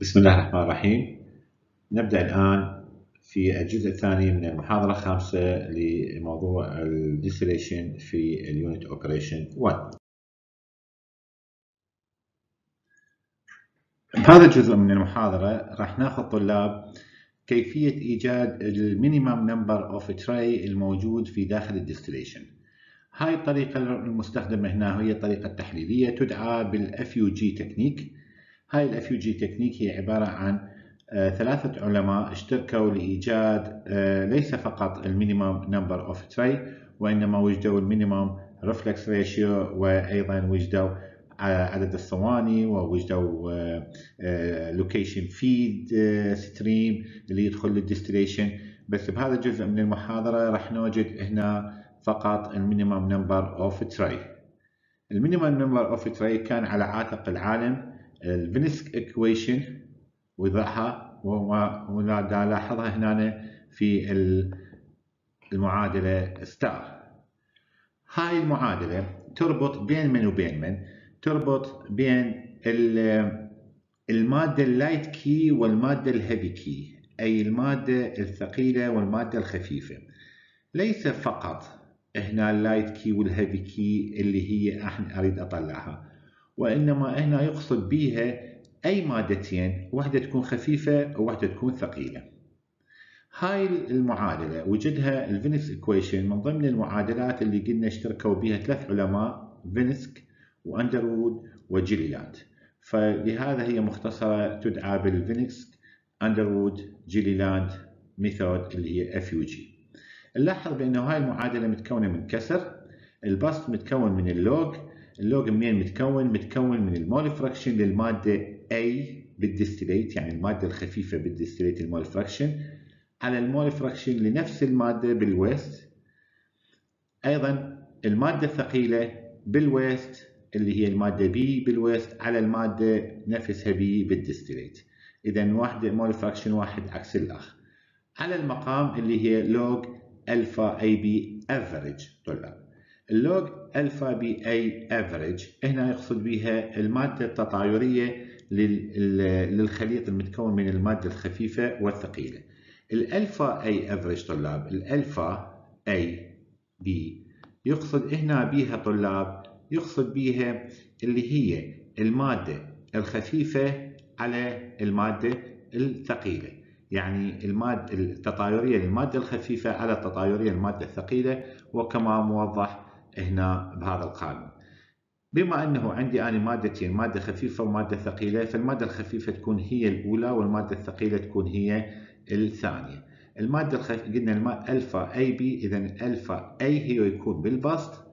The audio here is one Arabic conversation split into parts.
بسم الله الرحمن الرحيم. نبدأ الآن في الجزء الثاني من المحاضرة الخامسة لموضوع ال distillation في ال unit operation 1 بهذا الجزء من المحاضرة راح ناخذ طلاب كيفية إيجاد ال minimum number of tray الموجود في داخل ال distillation هاي الطريقة المستخدمة هنا هي طريقة تحليلية تدعى G technique هاي ال FUG technique هي عبارة عن آه، ثلاثة علماء اشتركوا لإيجاد آه، ليس فقط ال minimum number of tray وإنما وجدوا ال minimum reflux ratio وأيضا وجدوا عدد الصواني ووجدوا location feed stream اللي يدخل لل distillation بس بهذا الجزء من المحاضرة راح نوجد هنا فقط ال minimum number of tray ال minimum number of tray كان على عاتق العالم. ال Fenske equation وضعها ونلاحظها هنا في المعادلة star هاي المعادلة تربط بين من وبين من؟ تربط بين المادة ال light key والمادة ال heavy key أي المادة الثقيلة والمادة الخفيفة. ليس فقط هنا ال light key وال heavy key اللي هي إحنا أريد أطلعها. وإنما هنا يقصد بها أي مادتين واحدة تكون خفيفة وواحدة تكون ثقيلة. هاي المعادلة وجدها ال Fenske equation من ضمن المعادلات اللي قلنا اشتركوا بها ثلاث علماء Fenske و Underwood و Gilliland فلهذا هي مختصرة تدعى بال Fenske Underwood Gilliland method اللي هي FUG نلاحظ بانه هاي المعادلة متكونة من كسر البسط متكون من ال log ال log منين متكون؟ متكون من ال mole fraction للمادة A بال distillate يعني المادة الخفيفة بال distillate ال mole fraction على ال mole fraction لنفس المادة بال waste. أيضا المادة الثقيلة بال waste اللي هي المادة B بال waste على المادة نفسها B بال distillate إذا واحدة mole fraction واحد عكس الآخر على المقام اللي هي log alpha AB average طلاب ال log alpha BA average هنا يقصد بها المادة التطايرية للخليط المتكون من المادة الخفيفة والثقيلة. ال alpha A average طلاب ال alpha AB يقصد هنا بها طلاب يقصد بها اللي هي المادة الخفيفة على المادة الثقيلة. يعني المادة التطايرية للمادة الخفيفة على التطايرية للمادة الثقيلة وكما موضح هنا بهذا القانون بما أنه عندي أنا مادتين مادة خفيفة ومادة ثقيلة فالمادة الخفيفة تكون هي الأولى والمادة الثقيلة تكون هي الثانية. المادة الخفيفه قلنا الماء ألفا اي بي اذا ألفا اي هي يكون بالبسط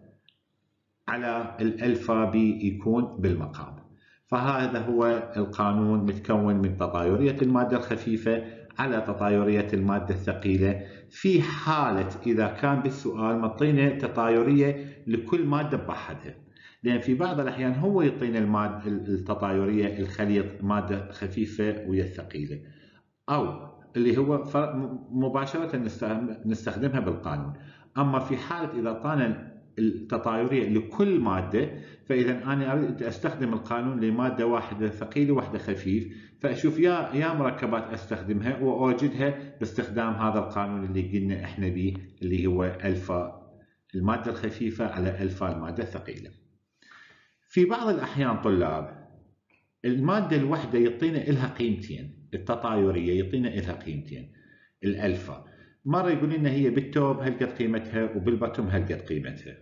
على الألفا بي يكون بالمقام فهذا هو القانون متكون من تطايرية المادة الخفيفة على تطايرية المادة الثقيلة. في حالة إذا كان بالسؤال مطينا تطايرية لكل مادة بوحدها لأن في بعض الأحيان هو يعطينا المادة التطايرية الخليط مادة خفيفة ويا ثقيلة. أو اللي هو مباشرة نستخدمها بالقانون. أما في حالة إذا أعطانا التطايرية لكل مادة فإذا أنا أريد أستخدم القانون لمادة واحدة ثقيلة وواحدة خفيف فأشوف يا يا مركبات أستخدمها وأوجدها باستخدام هذا القانون اللي قلنا إحنا به اللي هو ألفا المادة الخفيفة على ألفا المادة الثقيلة. في بعض الأحيان طلاب المادة الواحدة يعطينا إلها قيمتين التطايرية يعطينا إلها قيمتين الألفا. مرة يقول لنا هي بال top هل قد قيمتها وبال bottom هل قد قيمتها.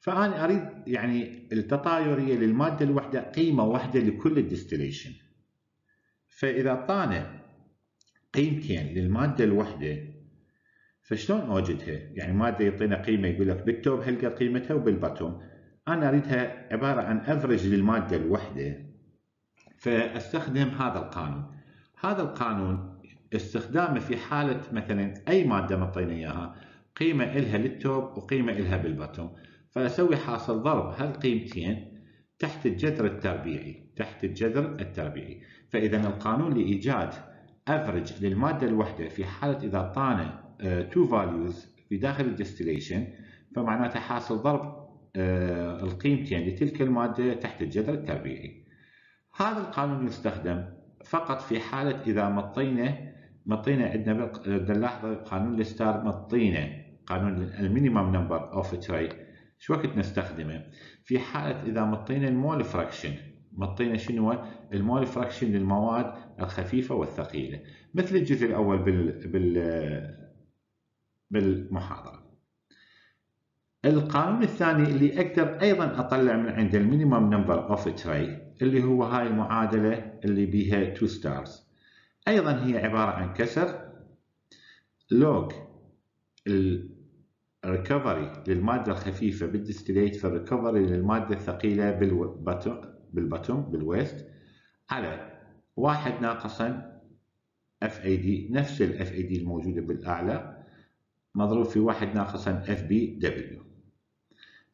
فأنا أريد يعني التطايرية للمادة الواحدة قيمة واحدة لكل ال distillation. فإذا أعطانا قيمتين للمادة الواحدة فشلون أوجدها؟ يعني مادة يعطينا قيمة يقول لك بال top هل قد قيمتها وبال bottom أنا أريدها عبارة عن average للمادة الواحدة فأستخدم هذا القانون. هذا القانون استخدامه في حالة مثلا أي مادة معطينا إياها قيمة إلها لل top وقيمة إلها بال bottom. فأسوي حاصل ضرب هالقيمتين تحت الجذر التربيعي تحت الجذر التربيعي. فإذا القانون لإيجاد average للمادة الواحدة في حالة إذا أعطانا uh, two values في داخل ال distillation فمعناته حاصل ضرب uh, القيمتين لتلك المادة تحت الجذر التربيعي. هذا القانون يستخدم فقط في حالة إذا مطينا مطينا عندنا نلاحظ قانون ال star مطينا قانون ال minimum number of tray شو وقت نستخدمه؟ في حالة إذا مطينا ال mole fraction مطينا شنو؟ ال mole fraction للمواد الخفيفة والثقيلة. مثل الجزء الأول بال بال بالمحاضرة. القانون الثاني اللي أقدر أيضا أطلع من عنده ال minimum number of tray اللي هو هاي المعادلة اللي بيها 2 stars أيضا هي عبارة عن كسر. log ال recovery للمادة الخفيفة بال distillate في ال recovery للمادة الثقيلة بال bottom بال waste. على واحد ناقصا D نفس AD الموجودة بالأعلى مضروب في واحد ناقصا دبليو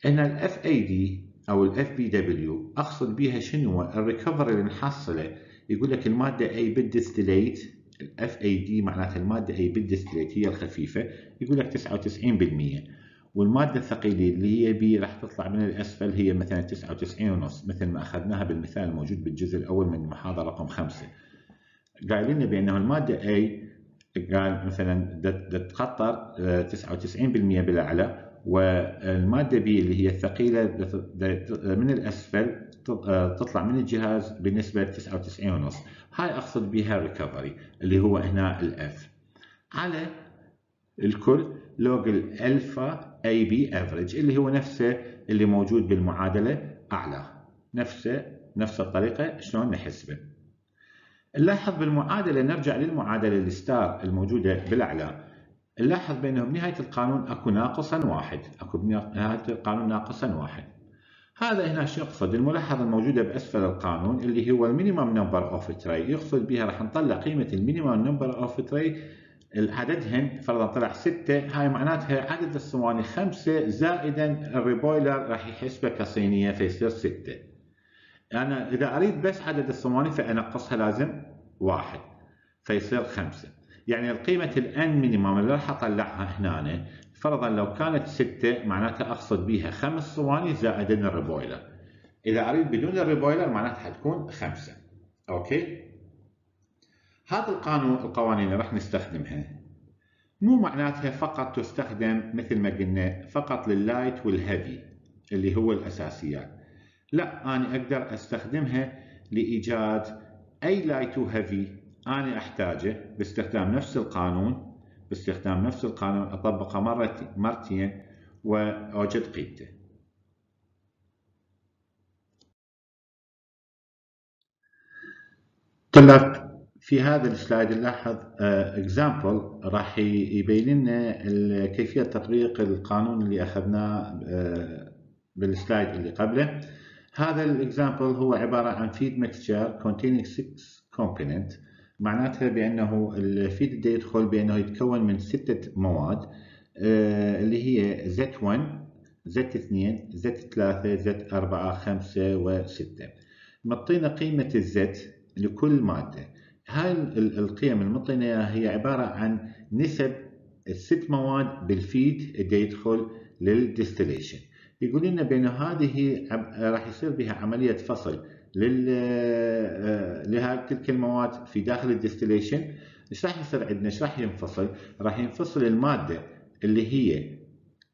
هنا دي أو الاف بي دبليو أقصد بها شنو؟ ال recovery اللي نحصله يقول لك المادة A بال distillate ال FAD معناتها المادة A بالديستليت هي الخفيفة يقول لك 99% والمادة الثقيلة اللي هي B راح تطلع من الأسفل هي مثلا 99 ونص مثل ما أخذناها بالمثال الموجود بالجزء الأول من المحاضرة رقم 5 قايلين لنا بأنه المادة A قال مثلا تقطر 99% بالأعلى. والمادة B اللي هي الثقيلة من الأسفل تطلع من الجهاز بنسبة 99.5 هاي أقصد بها recovery اللي هو هنا ال F على الكل log ال alpha AB average اللي هو نفسه اللي موجود بالمعادلة أعلى. نفسه نفس الطريقة شلون نحسبه؟ نلاحظ بالمعادلة نرجع للمعادلة ال star الموجودة بالأعلى. نلاحظ بأنه بنهاية القانون أكو ناقصا واحد أكو بنهاية القانون ناقصا واحد. هذا هنا شو يقصد الملاحظة الموجودة بأسفل القانون اللي هو ال minimum number of tray يقصد بها راح نطلع قيمة ال minimum number of tray عددهن فرضا طلع 6 هاي معناتها عدد الصواني 5 زائدا ال reboiler راح يحسبه كصينية فيصير 6 أنا إذا أريد بس عدد الصواني فأنقصها لازم واحد فيصير 5 يعني القيمة ال N minimum اللي راح أطلعها هنا. فرضا لو كانت 6 معناتها أقصد بها خمس صواني زائد ال reboiler إذا أريد بدون ال reboiler معناتها حتكون 5 أوكي؟ هذا القانون القوانين اللي راح نستخدمها. مو معناتها فقط تستخدم مثل ما قلنا فقط لل light وال heavy اللي هو الأساسيات. لا أنا أقدر أستخدمها لإيجاد أي light و heavy أنا أحتاجه باستخدام نفس القانون باستخدام نفس القانون أطبقه مرتين وأوجد قيمته طلاب في هذا ال slide نلاحظ example آه، راح يبين لنا كيفية تطبيق القانون اللي أخذناه uh, بال slide اللي قبله. هذا ال example هو عبارة عن feed mixture containing 6 component معناتها بأنه ال feed يدخل بأنه يتكون من ستة مواد آه، اللي هي Z1 Z2 Z3 Z4 5 و6 مطينا قيمة ال Z لكل مادة. هاي القيم المطينة هي عبارة عن نسب الست مواد بال feed اللي يدخل لل distillation يقول لنا بأنه هذه راح يصير بها عملية فصل. آه، لهذه تلك المواد في داخل ال distillation. إيش راح يصير عندنا؟ إيش راح ينفصل؟ راح ينفصل المادة اللي هي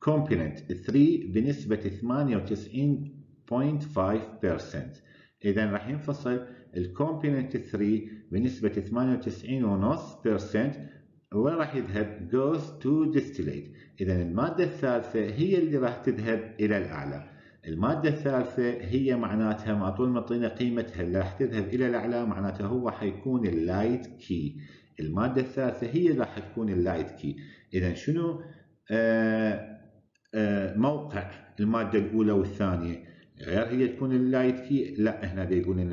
component 3 بنسبة 98.5% اذا راح ينفصل ال component 3 بنسبة 98.5% وين راح يذهب؟ goes to distillate. اذا المادة الثالثة هي اللي راح تذهب إلى الأعلى. المادة الثالثة هي معناتها ما طول ما اعطينا قيمتها اللي راح تذهب إلى الأعلى معناتها هو حيكون ال light key المادة الثالثة هي اللي راح تكون ال light key إذا شنو؟ آه، آه، موقع المادة الأولى والثانية. غير هي تكون ال light key لا هنا بيقول ان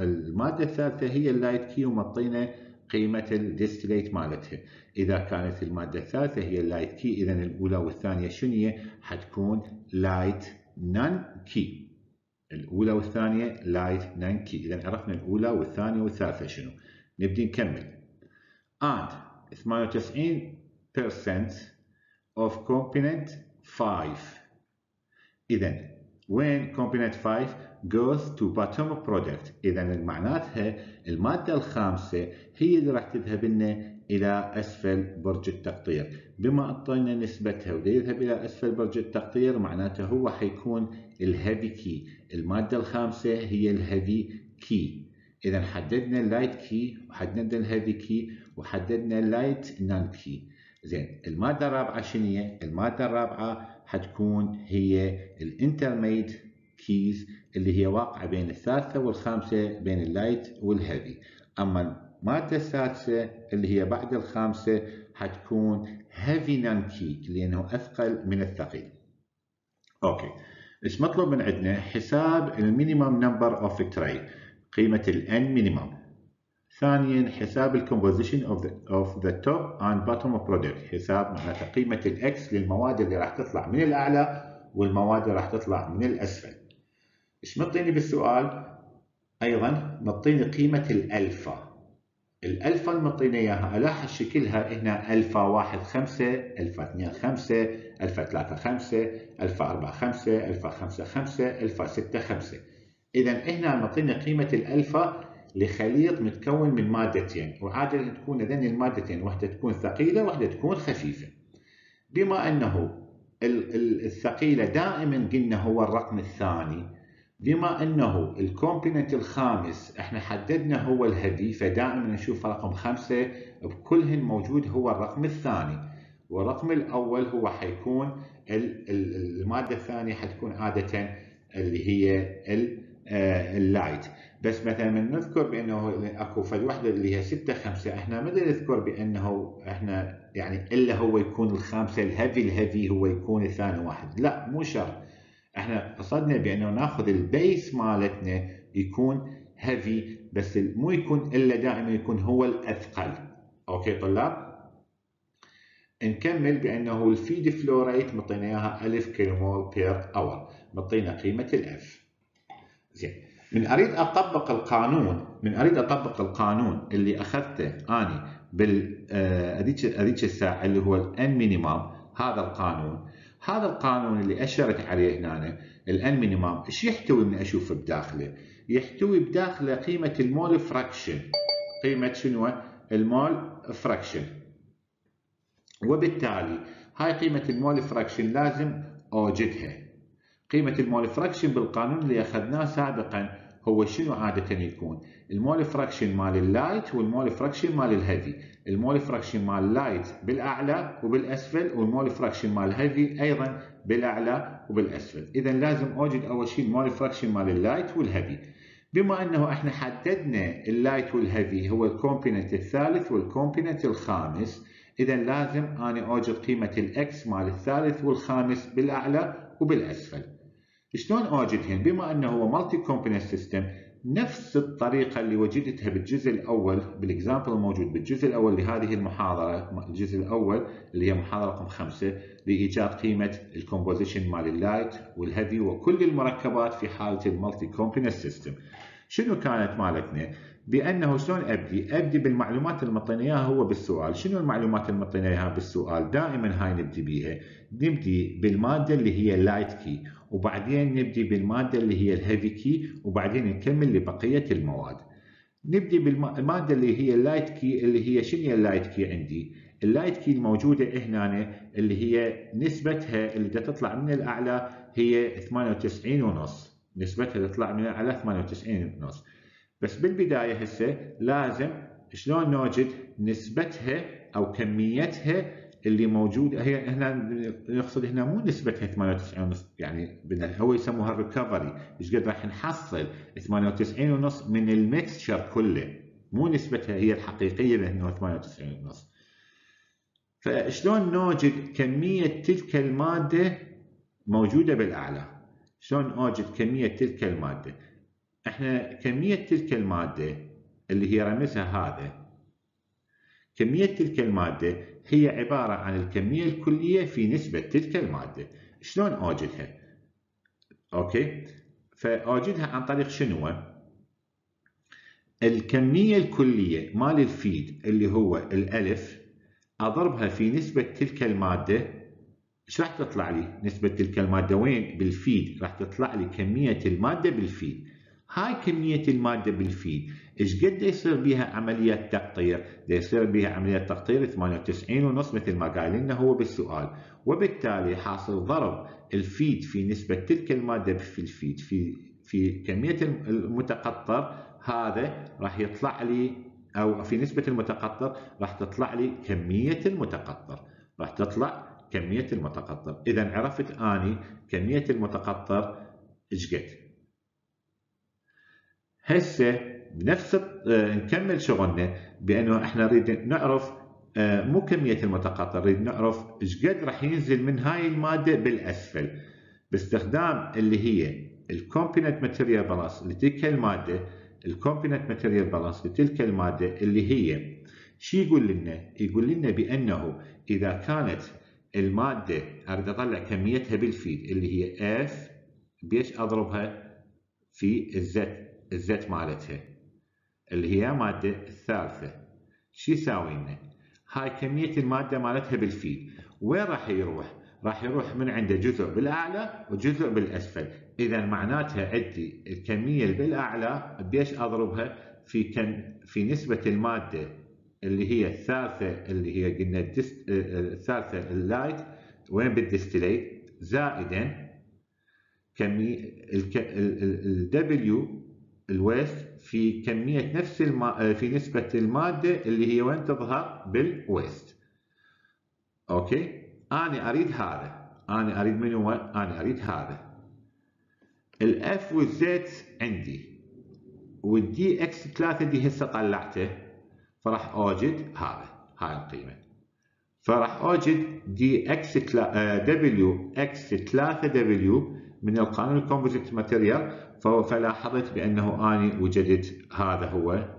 المادة الثالثة هي ال light key ومطينا قيمة ال distillate مالتها. إذا كانت المادة الثالثة هي ال light key إذا الأولى والثانية شنو هي؟ حتكون light non-key الأولى والثانية light non-key إذا عرفنا الأولى والثانية والثالثة شنو؟ نبدي نكمل. And 98% of component 5 إذا وين component 5 goes to bottom product. إذا معناتها المادة الخامسة هي اللي راح تذهب لنا إلى أسفل برج التقطير. بما أعطينا نسبتها ويذهب إلى أسفل برج التقطير معناته هو حيكون ال heavy key المادة الخامسة هي ال heavy key إذا حددنا ال light key وحددنا ال heavy key وحددنا ال light non-key زين المادة الرابعة شنو؟ المادة الرابعة حتكون هي ال intermediate keys اللي هي واقعة بين الثالثة والخامسة بين ال light وال heavy. أما المادة السادسة اللي هي بعد الخامسة حتكون heavy non-key لأنه أثقل من الثقيل. أوكي. إيش مطلوب من عندنا؟ حساب ال minimum number of tray قيمة ال n minimum. ثانيا حساب ال composition of the, of the top and bottom product حساب معناته قيمة ال X للمواد اللي راح تطلع من الأعلى والمواد اللي راح تطلع من الأسفل. إيش مطيني بالسؤال؟ أيضا مطيني قيمة الألفا الألفا المعطينا إياها ألاحظ شكلها هنا ألفا واحد خمسة ألفا اثنين خمسة ألفا ثلاثة خمسة ألفا أربعة خمسة ألفا خمسة خمسة ألفا ستة خمسة. إذا هنا معطينا قيمة الألفا لخليط متكون من مادتين وعادة تكون هذين المادتين واحدة تكون ثقيلة واحدة تكون خفيفة. بما أنه الثقيلة دائما قلنا هو الرقم الثاني بما أنه الكومبوننت الخامس إحنا حددنا هو الهدي فدائما نشوف رقم خمسة بكلهن موجود هو الرقم الثاني. والرقم الأول هو حيكون المادة الثانية حتكون عادة اللي هي آه، ال light بس مثلا من نذكر بأنه أكو فد وحدة اللي هي 6 5 إحنا ما نذكر بأنه إحنا يعني إلا هو يكون الخامسة ال heavy ال heavy هو يكون الثاني واحد. لا مو شرط. إحنا قصدنا بأنه ناخذ ال base مالتنا يكون heavy بس مو يكون إلا دائما يكون هو الأثقل. أوكي طلاب؟ نكمل بأنه ال feed flow rate إياها 1000 kilo per hour مطينا قيمة ال F زين. من أريد أطبق القانون من أريد أطبق القانون اللي أخذته أني بال آه، هذيك الساعة اللي هو ال N minimum هذا القانون. هذا القانون اللي أشرت عليه هنا ال N إيش يحتوي من أشوف بداخله؟ يحتوي بداخله قيمة ال mole fraction قيمة شنو؟ ال mole fraction وبالتالي هاي قيمة ال mole fraction لازم أوجدها قيمة ال mole fraction بالقانون اللي أخذناه سابقا هو شنو عادة يكون؟ المول فراكشن مال اللايت وال mole fraction مال ال heavy المول فراكشن مال اللايت بالأعلى وبالأسفل والمول فراكشن مال الهيفي أيضا بالأعلى وبالأسفل. اذا لازم أوجد أول شيء ال mole fraction مال ال light وال heavy بما أنه إحنا حددنا اللايت والهيفي هو الكومبوننت الثالث والكومبوننت الخامس اذا لازم أنا أوجد قيمة ال X مال الثالث والخامس بالأعلى وبالأسفل. شلون اوجدهن بما أنه هو multi component system نفس الطريقة اللي وجدتها بالجزء الأول بال example الموجود بالجزء الأول لهذه المحاضرة الجزء الأول اللي هي محاضرة رقم خمسة لإيجاد قيمة ال composition مال ال light وال heavy وكل المركبات في حالة ال multi component system شنو كانت مالتنا؟ بأنه شلون أبدي؟ أبدي بالمعلومات اللي مطينا إياها هو بالسؤال، شنو المعلومات اللي مطينا إياها بالسؤال؟ دائما هاي نبدي بيها، نبدي بالمادة اللي هي ال light key، وبعدين نبدي بالمادة اللي هي ال heavy key، وبعدين نكمل لبقية المواد. نبدي بالمادة اللي هي ال light key اللي هي شنو هي ال light key عندي؟ ال light key الموجودة هنا اللي هي نسبتها اللي تطلع من الأعلى هي 98 ونص، نسبتها تطلع من الأعلى 98 ونص. بس بالبداية هسه لازم شلون نوجد نسبتها أو كميتها اللي موجودة هي هنا نقصد هنا مو نسبتها 98 ونص يعني هو يسموها ال recovery إيش قد راح نحصل 98 ونص من ال mixture كله مو نسبتها هي الحقيقية لأنه 98 ونص. فشلون نوجد كمية تلك المادة موجودة بالأعلى؟ شلون أوجد كمية تلك المادة؟ إحنا كمية تلك المادة اللي هي رمزها هذا كمية تلك المادة هي عبارة عن الكمية الكلية في نسبة تلك المادة. شلون أوجدها؟ أوكي؟ فأوجدها عن طريق شنو؟ الكمية الكلية مال الفيد اللي هو الألف أضربها في نسبة تلك المادة. إيش راح تطلع لي نسبة تلك المادة؟ وين؟ بالفيد. راح تطلع لي كمية المادة بالفيد. هاي كمية المادة بالفيد إيش قد يصير بها عملية تقطير؟ يصير بها عملية تقطير 98 ونص مثل ما قال لنا هو بالسؤال. وبالتالي حاصل ضرب الفيد في نسبة تلك المادة في الفيد. في في كمية المتقطر هذا راح يطلع لي أو في نسبة المتقطر راح تطلع لي كمية المتقطر. راح تطلع كمية المتقطر. إذا عرفت أني كمية المتقطر إيش قد؟ هسه بنفس آه، نكمل شغلنا بأنه إحنا نريد نعرف آه، مو كمية المتقطر نريد نعرف إيش قد راح ينزل من هاي المادة بالأسفل. باستخدام اللي هي ال component material balance لتلك المادة ال component material balance لتلك المادة اللي هي. شو يقول لنا؟ يقول لنا بأنه إذا كانت المادة أريد أطلع كميتها بال feed اللي هي F بيش أضربها؟ في ال Z ال Z مالتها اللي هي مادة الثالثة. شو يساوي لنا؟ هاي كمية المادة مالتها بال feed وين راح يروح؟ راح يروح من عنده جزء بالأعلى وجزء بالأسفل. إذا معناتها عندي الكمية اللي بالأعلى بيش أضربها؟ في كم في نسبة المادة اللي هي الثالثة اللي هي قلنا ال dist... الثالثة ال light. وين بال distillate؟ زائدا كمية ال W ال waste في كمية نفس الما... في نسبة المادة اللي هي وين تظهر؟ بال waste أوكي؟ أنا أريد هذا. أنا أريد من هو أنا أريد هذا. ال F وال Z عندي. وال D X 3 D هسه طلعته. فراح أوجد هذا. هاي القيمة. فراح أوجد دي إكس دبليو إكس 3 دبليو من القانون ال component material. فلاحظت بأنه آني وجدت هذا هو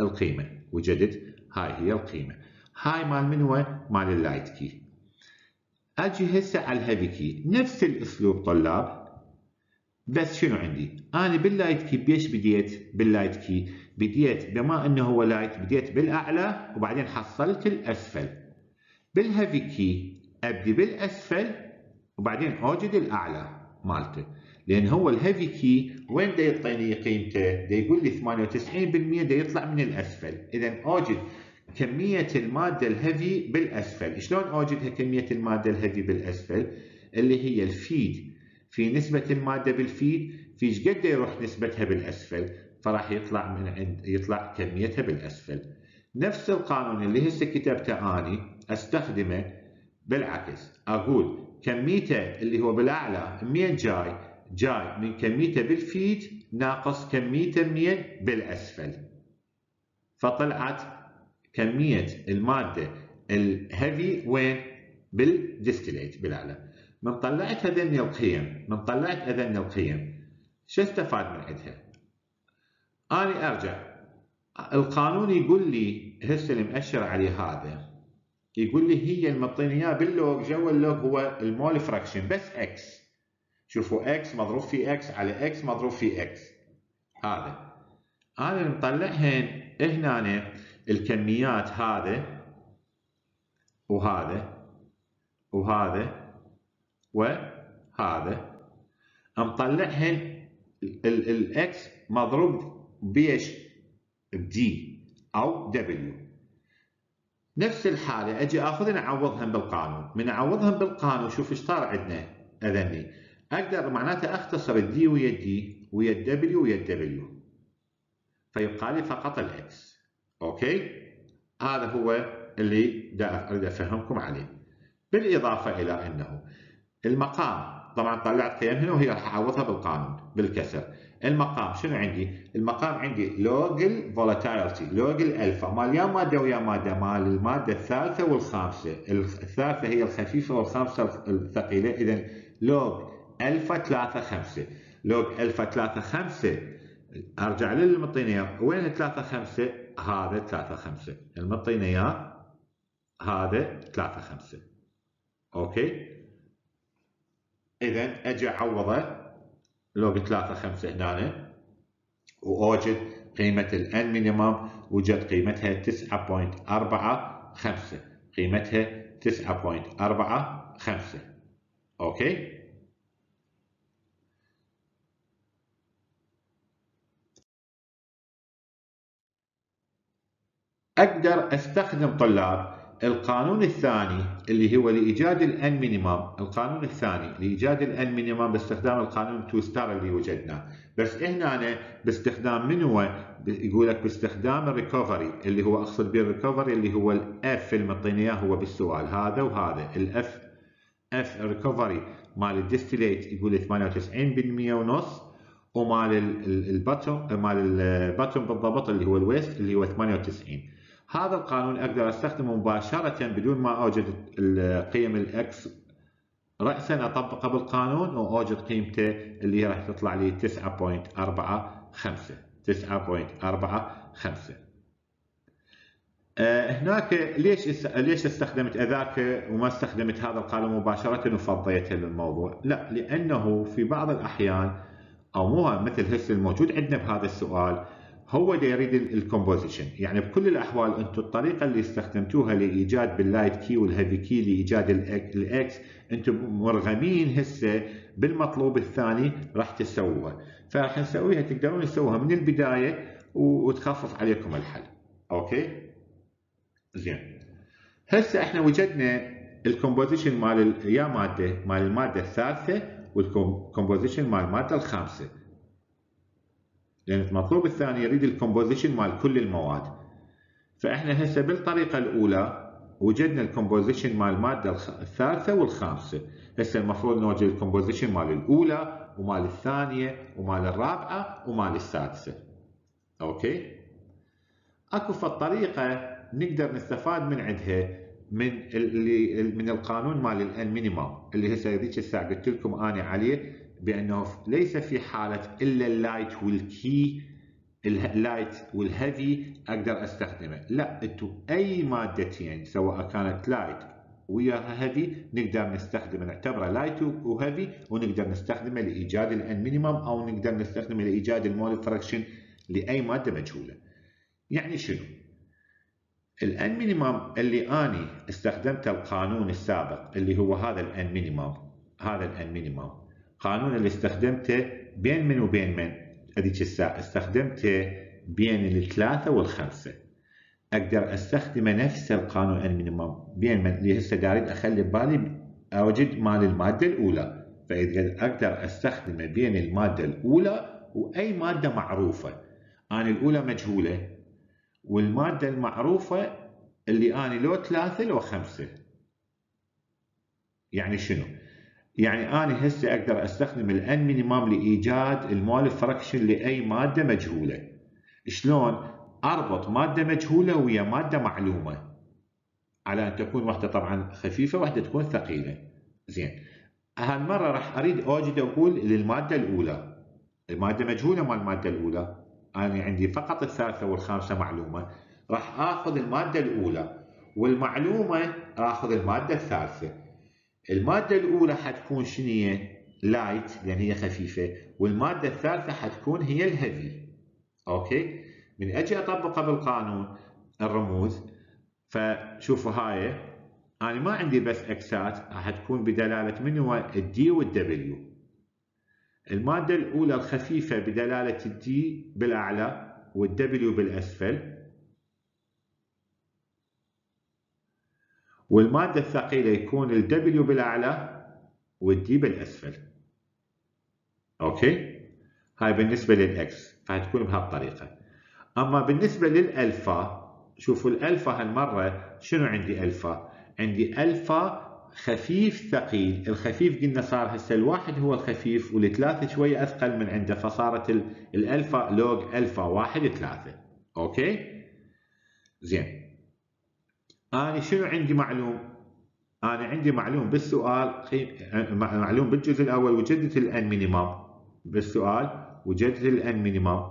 القيمة. وجدت هاي هي القيمة. هاي مال من هو؟ مال ال light key. أجي هسه على ال heavy key. نفس الأسلوب طلاب بس شنو عندي؟ أنا بال light key بيش بديت بال light key. بديت بما أنه هو light بديت بالأعلى وبعدين حصلت الأسفل. بال heavy key أبدي بالأسفل وبعدين أوجد الأعلى مالته. لأن هو ال heavy key وين دا يعطيني قيمته؟ دا يقول لي 98% دا يطلع من الأسفل. اذا أوجد كمية المادة الهيفي بالأسفل. شلون اوجدها كمية المادة الهيفي بالأسفل؟ اللي هي الفيد. في نسبة المادة بالفيد في قد يروح نسبتها بالأسفل فراح يطلع من عند يطلع كميتها بالأسفل. نفس القانون اللي هسه كتبته أني أستخدمه بالعكس. أقول كميته اللي هو بالأعلى منين جاي جاي من كميته بالفيد ناقص كميته منين بالأسفل. فطلعت كمية المادة ال heavy وين؟ بال distillate بالأعلى. من طلعت هذني القيم من طلعت هذني القيم شو استفاد من عندها؟ أنا أرجع. القانون يقول لي هسه اللي مأشر عليه هذا يقول لي هي المعطيني إياه بال log جوا ال log هو ال mole fraction بس إكس شوفوا إكس مضروب في إكس على إكس مضروب في إكس هذا. أنا مطلعهن هنا الكميات هذا وهذا وهذا وهذا. مطلعهن ال X مضروب بيش ب D أو W نفس الحالة أجي أخذ اعوضهم بالقانون. من اعوضهم بالقانون شوف إيش صار عندنا. هذني. أقدر معناته أختصر ال D ويا ال D وال W ويا ال W فيبقى لي فقط ال X أوكي؟ هذا هو اللي أريد أفهمكم عليه. بالإضافة إلى أنه المقام طبعا طلعت قيم هنا وهي راح أعوضها بالقانون بالكسر. المقام شنو عندي؟ المقام عندي log ال volatility log ال alpha مال يا مادة ويا مادة مال المادة الثالثة والخامسة. الثالثة هي الخفيفة والخامسة الثقيلة. اذا log alpha 3 5 log alpha 3 5 أرجع للمعطيني وين 3 5 هذا 3 5 المعطيني إياه هذا 3 5 أوكي؟ إذا أجي أعوضه. log 3 5 هنا وأوجد قيمة ال N minimum وجد قيمتها 9.45 قيمتها 9.45 Okay؟ أقدر أستخدم طلاب. القانون الثاني اللي هو لإيجاد ال N minimum القانون الثاني لإيجاد ال N minimum باستخدام القانون 2 star اللي وجدناه. بس هنا باستخدام من هو؟ يقول لك باستخدام ال recovery اللي هو أقصد به الريكفري اللي هو ال F اللي معطيني إياه هو بالسؤال هذا وهذا. ال F F recovery مال ال distillate يقول 98% ونص ومال ال bottom مال ال bottom بالضبط اللي هو ال waste اللي هو 98 هذا القانون أقدر أستخدمه مباشرة بدون ما أوجد قيم ال X رأسا اطبقه بالقانون وأوجد قيمته اللي راح تطلع لي 9.45 9.45 آه هناك ليش ليش استخدمت أذاك وما استخدمت هذا القانون مباشرة وفضيته للموضوع؟ لا لأنه في بعض الأحيان أو مو مثل هسه الموجود عندنا بهذا السؤال هو دا يريد ال composition. يعني بكل الأحوال أنتم الطريقة اللي استخدمتوها لإيجاد بال light key وال heavy key لإيجاد ال X أنتم مرغمين هسه بالمطلوب الثاني راح تسووها فراح نسويها تقدرون تسووها من البداية وتخفف عليكم الحل. Okay؟ زين. هسه إحنا وجدنا ال composition مال يا مادة مال المادة الثالثة وال composition مال المادة الخامسة. لأن المطلوب الثاني يريد ال composition مال كل المواد. فإحنا هسه بالطريقة الأولى وجدنا ال composition مال الماده الثالثة والخامسة. هسه المفروض نوجد ال composition مال الأولى ومال الثانية ومال الرابعة ومال السادسة. Okay؟ أكو طريقه نقدر نستفاد من عندها من اللي من القانون مال ال N minimum اللي هسه ذيك الساعة قلت لكم أنا عليه بأنه ليس في حالة إلا اللايت والكي اللايت والهيفي أقدر أستخدمه. لا أنتم أي مادتين سواء كانت light وياها heavy نقدر نستخدمه نعتبره light و heavy ونقدر نستخدمه لإيجاد ال N minimum أو نقدر نستخدمه لإيجاد ال mole fraction لأي مادة مجهولة. يعني شنو؟ ال N minimum اللي أني استخدمت القانون السابق اللي هو هذا ال N minimum هذا ال N minimum قانون اللي استخدمته بين من وبين من؟ هذيك الساعة استخدمته بين الثلاثة والخمسة. أقدر أستخدم نفس القانون ال minimum بين من؟ اللي هسه داريد أخلي ببالي أوجد مال المادة الأولى. فإذا أقدر أستخدمه بين المادة الأولى وأي مادة معروفة. أنا الأولى مجهولة والمادة المعروفة اللي أنا لو ثلاثة لو خمسة. يعني شنو؟ يعني أنا هسه أقدر أستخدم ال N minimum لإيجاد ال mole fraction لأي مادة مجهولة. شلون؟ أربط مادة مجهولة ويا مادة معلومة. على أن تكون واحدة طبعا خفيفة واحدة تكون ثقيلة. زين. هالمرة راح أريد أوجد أقول للمادة الأولى. المادة مجهولة مال المادة الأولى. أنا عندي فقط الثالثة والخامسة معلومة. راح آخذ المادة الأولى والمعلومة آخذ المادة الثالثة. المادة الأولى حتكون شنو light لأن هي خفيفة. والمادة الثالثة حتكون هي ال heavy. Okay؟ من أجي أطبقها بالقانون الرموز فشوفوا هاي. أنا ما عندي بس X ات راح تكون بدلالة من هو ال D وال W المادة الأولى الخفيفة بدلالة ال D بالأعلى وال W بالأسفل. والمادة الثقيلة يكون ال W بالأعلى وال D بالأسفل. Okay؟ هاي بالنسبة لل X فهتكون بهالطريقة. أما بالنسبة للألفا شوفوا الألفا هالمرة شنو عندي ألفا؟ عندي ألفا خفيف ثقيل. الخفيف قلنا صار هسه الواحد هو الخفيف والثلاثة شوية أثقل من عنده فصارت ال alpha log alpha واحد ثلاثة. Okay؟ زين. أنا شنو عندي معلوم؟ أنا عندي معلوم بالسؤال معلوم بالجزء الأول وجدت ال N minimum بالسؤال وجدت ال N minimum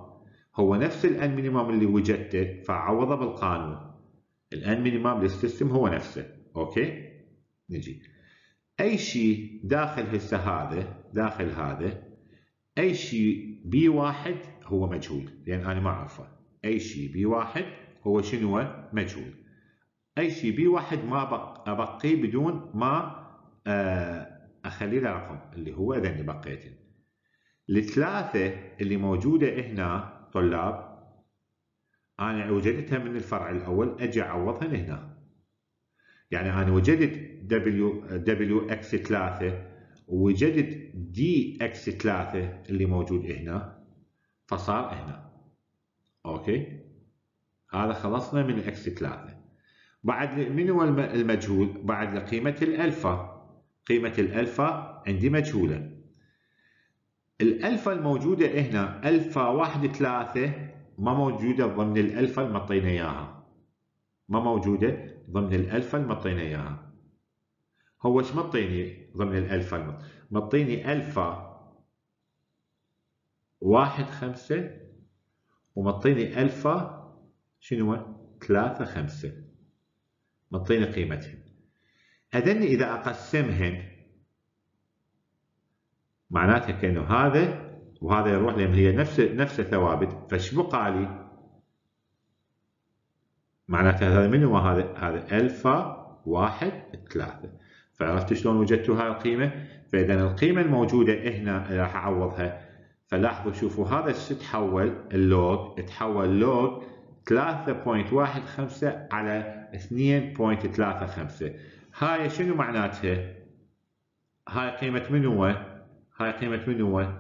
هو نفس ال N minimum اللي وجدته فعوضه بالقانون. ال N minimum لل system هو نفسه. Okay؟ نجي. أي شيء داخل هسه هذا داخل هذا أي شيء بي واحد هو مجهول. لأن أنا ما أعرفه. أي شيء بي واحد هو شنو؟ مجهول. أي شيء بي واحد ما أبقيه بدون ما آه، اخلي له رقم اللي هو إذا بقيتين. الثلاثة اللي موجودة هنا طلاب أنا وجدتها من الفرع الأول أجي اعوضها هنا. يعني أنا وجدت W W X 3 ووجدت DX 3 اللي موجود هنا فصار هنا. أوكي؟ هذا خلصنا من X 3 بعد من هو المجهول؟ بعد قيمة الالفا قيمة الالفا عندي مجهولة. الالفا الموجودة هنا الفا واحد ثلاثة ما موجودة ضمن الالفا اللي مطينا إياها. ما موجودة ضمن الالفا اللي مطينا إياها. هو إيش مطيني ضمن الالفا مطيني الفا واحد خمسة ومطيني الفا شنو؟ ثلاثة خمسة. مطيني قيمتهن هذني إذا اقسمهن معناتها كأنه هذا وهذا يروح لأن هي نفس نفس الثوابت فايش بقى لي؟ معناتها هذا من هو هذا؟ هذا ألفا واحد ثلاثة فعرفت شلون وجدتوا هاي القيمة؟ فإذا القيمة الموجودة هنا راح أعوضها فلاحظوا شوفوا هذا إيش تحول ال log تحول log 3.15 على 2.35 هاي شنو معناتها؟ هاي قيمة من هو؟ هاي قيمة من هو؟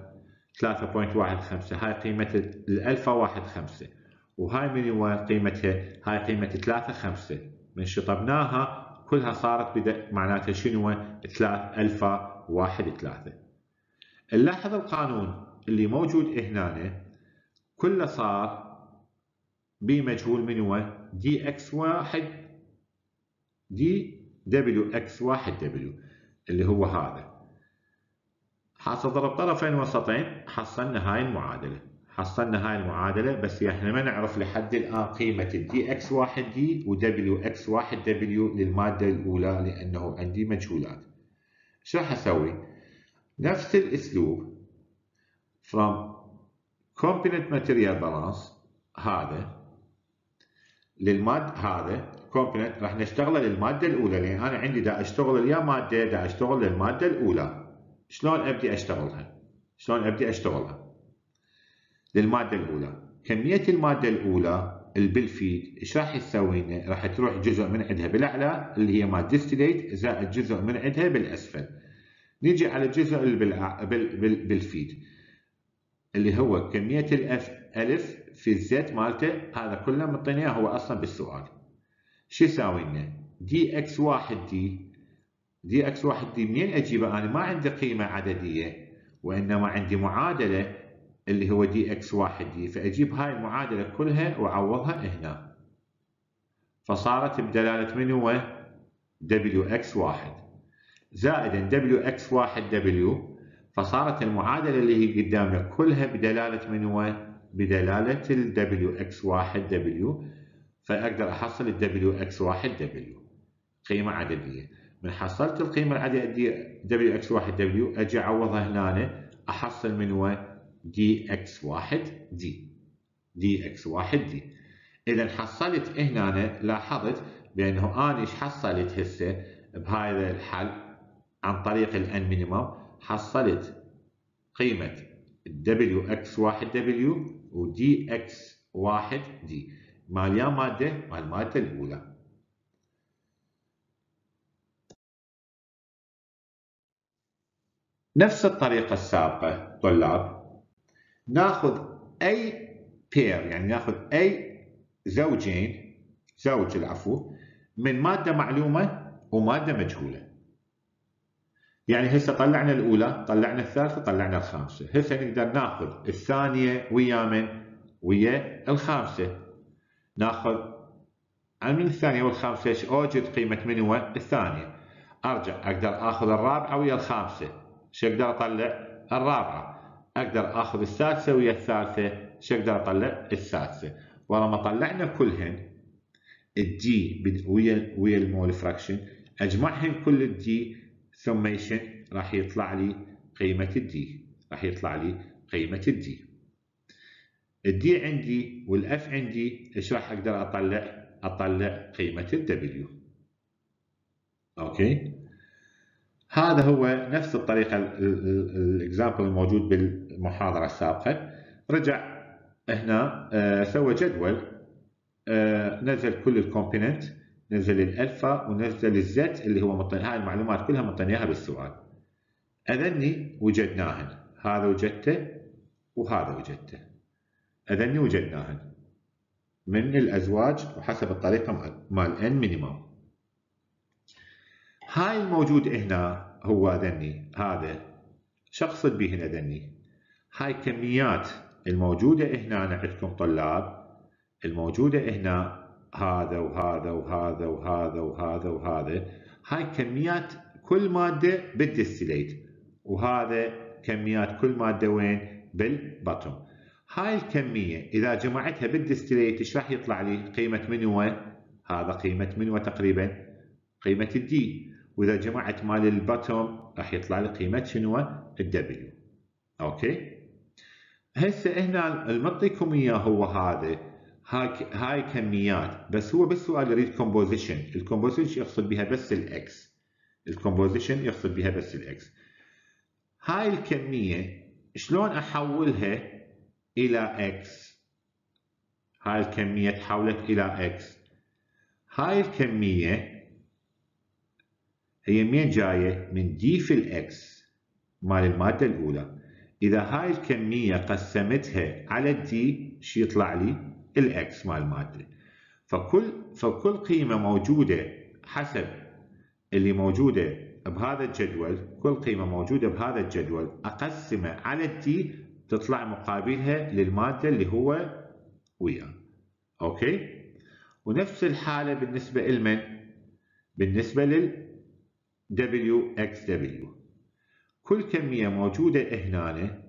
3.15 هاي قيمة الألفا 15 وهاي من هو قيمتها؟ هاي قيمة 3 5 من شطبناها كلها صارت بهذا معناتها شنو؟ 3 ألفا 1 3 نلاحظ القانون اللي موجود هنا كله صار بمجهول من هو؟ DX واحد D. WX واحد W. اللي هو هذا. حاصل ضرب طرفين وسطين. حصلنا هاي المعادلة. حصلنا هاي المعادلة. بس إحنا ما نعرف لحد الآن قيمة ال DX واحد D و WX واحد W للمادة الأولى لأنه عندي مجهولات. شو راح أسوي؟ نفس الأسلوب. From component material balance هذا. للمادة هذا component راح نشتغله للمادة الأولى لأن أنا عندي دا أشتغل يا مادة دا أشتغل للمادة الأولى. شلون أبدي أشتغلها؟ شلون أبدي أشتغلها؟ للمادة الأولى. كمية المادة الأولى بال feed إيش راح يسوي؟ لنا راح تروح جزء من عندها بالأعلى اللي هي مال distillate زائد جزء من عندها بالأسفل. نيجي على الجزء اللي بال feed اللي هو كمية ال F، F في ال Z مالته هذا كله مطيناه هو أصلا بالسؤال. شو يساوي لنا DX واحد D DX واحد D منين أجيبه؟ أنا ما عندي قيمة عددية وإنما عندي معادلة اللي هو DX واحد D فأجيب هاي المعادلة كلها وأعوضها هنا. فصارت بدلالة من هو؟ دبليو إكس واحد. زائدا دبليو إكس واحد دبليو فصارت المعادلة اللي هي قدامنا كلها بدلالة من هو؟ دبليو فأقدر أحصل الدبليو إكس واحد دبليو قيمة عددية. من حصلت القيمة العددية WX واحد W أجي أعوضها هنا أحصل من هو DX واحد D DX واحد D اذا حصلت هنا لاحظت بأنه أنا إيش حصلت هسه؟ بهذا الحل عن طريق ال N minimum حصلت قيمة دبليو إكس واحد دبليو ودي إكس واحد دي مال يا مادة مال المادة الأولى. نفس الطريقة السابقة طلاب. ناخذ أي pair يعني ناخذ أي زوجين زوج العفو من مادة معلومة ومادة مجهولة. يعني هسه طلعنا الأولى طلعنا الثالثة طلعنا الخامسة. هسه نقدر ناخذ الثانية ويا من ويا الخامسة. ناخذ من الثانية والخامسة إيش؟ اوجد قيمة من هو؟ الثانية. أرجع أقدر آخذ الرابعة ويا الخامسة. شو أقدر أطلع؟ الرابعة. أقدر آخذ السادسة ويا الثالثة. شو أقدر أطلع؟ السادسة. ولما طلعنا كلهن. ال D ويا ويا ال mole fraction أجمعهن كل ال D summation راح يطلع لي قيمة ال D راح يطلع لي قيمة ال D ال D عندي وال F عندي إيش راح أقدر أطلع؟ أطلع قيمة ال W أوكي؟ هذا هو نفس الطريقة ال example الموجود بالمحاضرة السابقة. رجع هنا آه، سوى جدول آه، نزل كل ال component نزل الالفا ونزل ال Z اللي هو مطن... هاي المعلومات كلها مطنياها بالسؤال. هذني وجدناهن. هذا وجدته وهذا وجدته. هذني وجدناهن. من الأزواج وحسب الطريقة مال N minimum هاي الموجود هنا هو ذني هذا اقصد به هنا ذني هاي كميات الموجودة هنا عندكم طلاب. الموجودة هنا هذا وهذا وهذا وهذا وهذا وهذا. هاي كميات كل مادة بال distillate وهذا كميات كل مادة وين؟ بال bottom. هاي الكمية إذا جمعتها بال distillate إيش راح يطلع لي؟ قيمة منو هذا قيمة منو تقريبا؟ قيمة ال D وإذا جمعت مال ال bottom راح يطلع لي قيمة شنو؟ الدبليو أوكي؟ هسه هنا المعطيكم إياه هو هذا. هاي هاي كميات. بس هو بالسؤال يريد كومبوزيشن الكومبوزيشن يقصد بها بس الاكس الكومبوزيشن يقصد بها بس الاكس هاي الكمية شلون أحولها إلى X هاي الكمية تحولت إلى X هاي الكمية هي منين جاية؟ من D في ال X مال المادة الأولى. إذا هاي الكمية قسمتها على ال D شو يطلع لي؟ ال X مال المادة فكل فكل قيمة موجودة حسب اللي موجودة بهذا الجدول كل قيمة موجودة بهذا الجدول أقسمه على ال D تطلع مقابلها للمادة اللي هو وياه. okay؟ ونفس الحالة بالنسبة لمن؟ بالنسبة لل W XW كل كمية موجودة هنا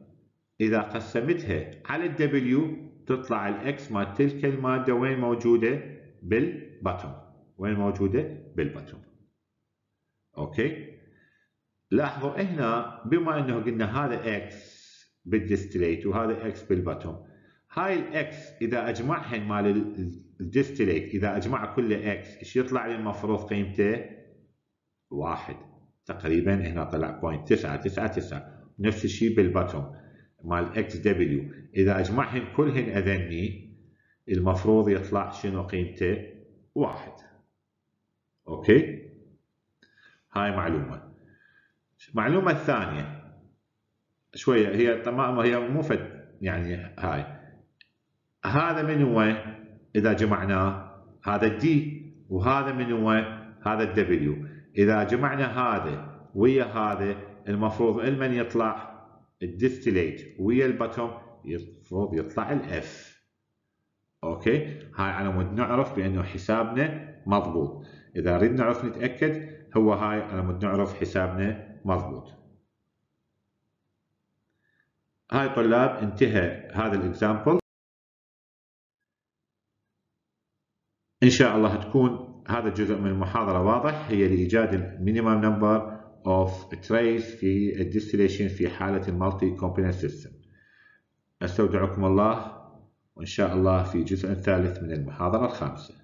إذا قسمتها على ال W تطلع ال X مال تلك المادة وين موجودة؟ بال bottom وين موجودة؟ بال bottom okay لاحظوا هنا بما أنه قلنا هذا X بال distillate وهذا X بال bottom هاي ال X إذا أجمعهن مال ال distillate إذا أجمع كله X إيش يطلع لي المفروض قيمته؟ واحد تقريبا هنا طلع point تسعة تسعة تسعة نفس الشيء بال bottom مال XW إذا اجمعهن كلهن هذني المفروض يطلع شنو قيمته؟ واحد. okay؟ هاي معلومة. المعلومة الثانية شوية هي تمام هي مو فد يعني هاي. هذا من هو؟ إذا جمعناه هذا ال D وهذا من هو؟ هذا ال W إذا جمعنا هذا ويا هذا المفروض إلمن يطلع ال distillate ويا ال bottom المفروض يطلع ال F okay هاي على مود نعرف بأنه حسابنا مضبوط. إذا نريد نعرف نتأكد هو هاي على مود نعرف حسابنا مضبوط. هاي طلاب انتهى هذا ال example إن شاء الله تكون هذا الجزء من المحاضرة واضح. هي لإيجاد ال minimum number of trays في ال distillation في حالة ال multi component system أستودعكم الله وإن شاء الله في جزء ثالث من المحاضرة الخامسة.